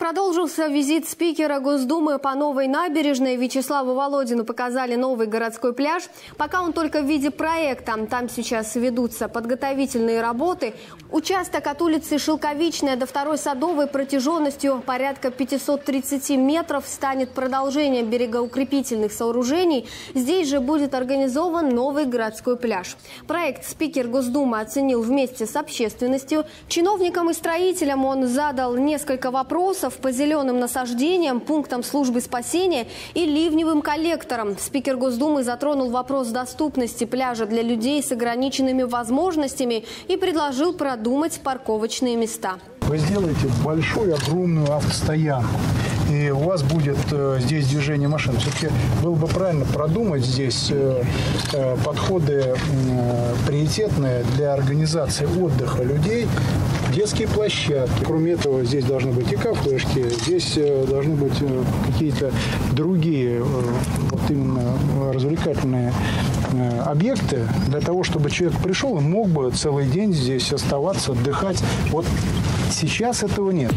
Продолжился визит спикера Госдумы по новой набережной. Вячеславу Володину показали новый городской пляж. Пока он только в виде проекта. Там сейчас ведутся подготовительные работы. Участок от улицы Шелковичная до второй Садовой протяженностью порядка 530 метров станет продолжением берегоукрепительных сооружений. Здесь же будет организован новый городской пляж. Проект спикер Госдумы оценил вместе с общественностью. Чиновникам и строителям он задал несколько вопросов объектов по зеленым насаждениям, пунктам службы спасения и ливневым коллекторам. Спикер Госдумы затронул вопрос доступности пляжа для людей с ограниченными возможностями и предложил продумать парковочные места. Вы сделаете большую, огромную автостоянку и у вас будет э, здесь движение машин. Все-таки было бы правильно продумать здесь э, э, подходы приоритетные для организации отдыха людей, детские площадки. Кроме этого, здесь должны быть и кафешки, здесь э, должны быть э, какие-то другие э, вот именно развлекательные объекты для того, чтобы человек пришел и мог бы целый день здесь оставаться, отдыхать. Вот сейчас этого нет.